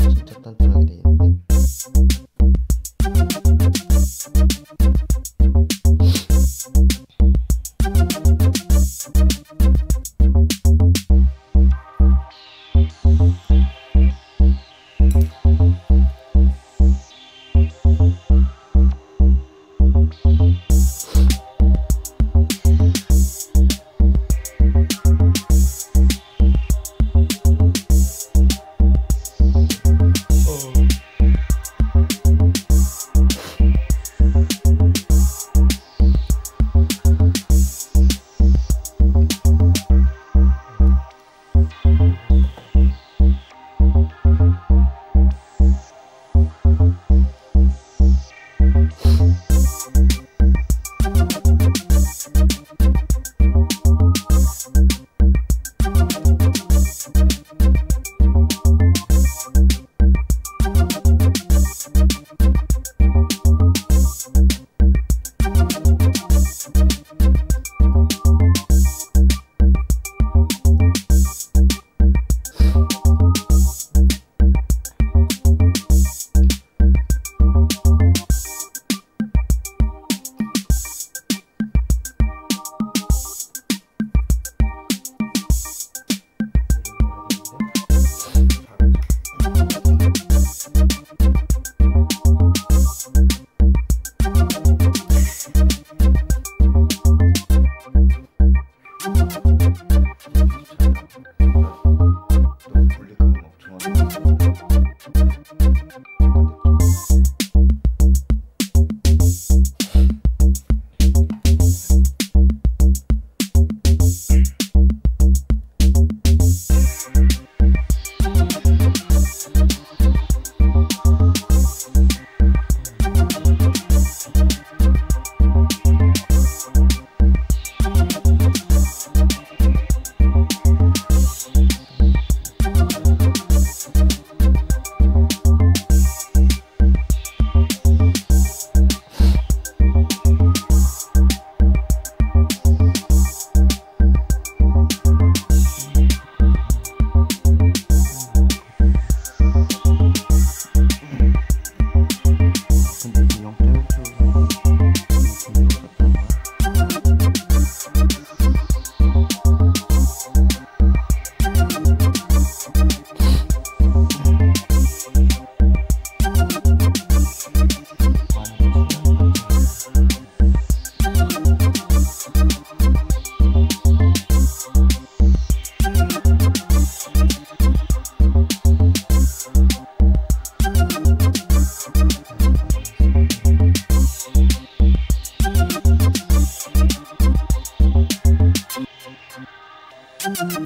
진짜 단단하게 돼 있는데.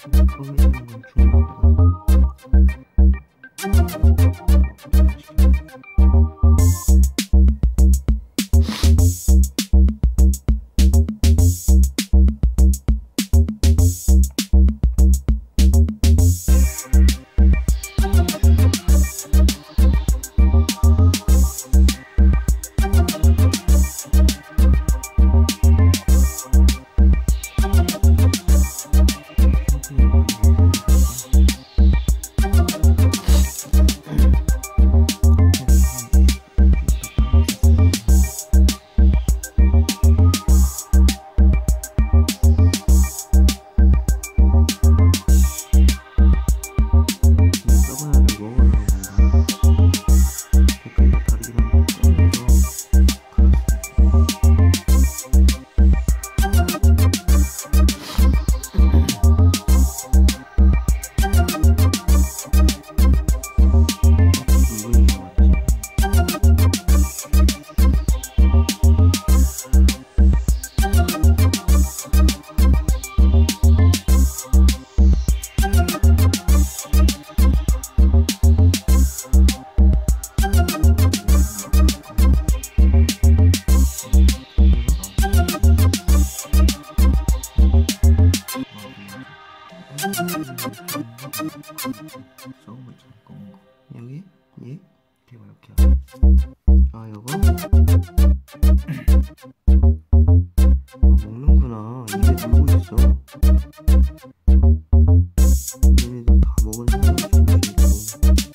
Thank you. 아, 먹는구나. 이게 누구 있어. 얘네들 다 먹은 사람이 조금씩 있고